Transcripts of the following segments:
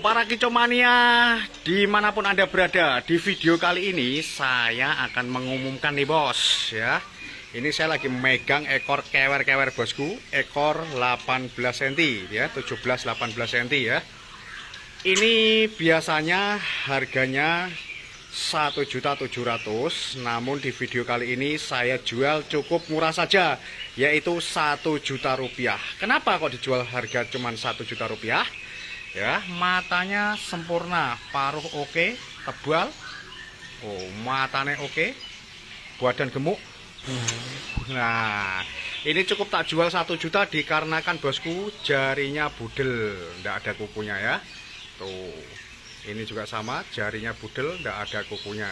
Para kicomania di mana pun anda berada di video kali ini saya akan mengumumkan nih bos ya. Ini saya lagi megang ekor kewer-kewer bosku. Ekor 18 cm ya 17-18 cm ya. Ini biasanya harganya 1.700 namun di video kali ini saya jual cukup murah saja yaitu 1 juta rupiah. Kenapa kok dijual harga cuma 1 juta rupiah ya. Matanya sempurna paruh oke tebal. Oh matanya oke. Badan gemuk. Nah ini cukup tak jual satu juta dikarenakan bosku jarinya budel. Ndak ada kukunya ya. Tuh ini juga sama jarinya budel ndak ada kukunya.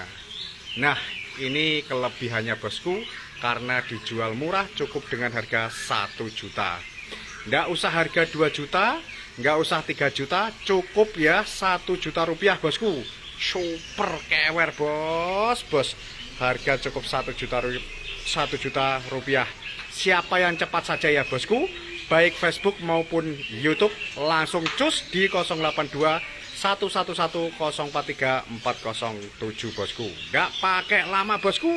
Nah ini kelebihannya bosku karena dijual murah cukup dengan harga satu juta. Ndak usah harga 2 juta nggak usah 3 juta cukup ya satu juta rupiah bosku. Super kewer bos. Bos harga cukup satu juta satu juta rupiah. Siapa yang cepat saja ya bosku? Baik Facebook maupun YouTube langsung cus di 082 111 043 407 bosku. Nggak pakai lama bosku